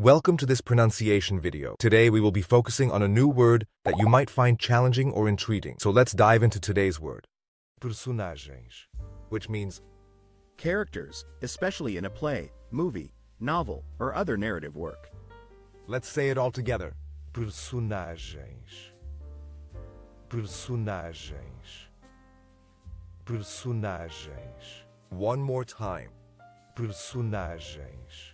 Welcome to this pronunciation video. Today we will be focusing on a new word that you might find challenging or intriguing. So let's dive into today's word. Personagens. Which means Characters, especially in a play, movie, novel, or other narrative work. Let's say it all together. Personagens. Personagens. Personagens. One more time. Personagens.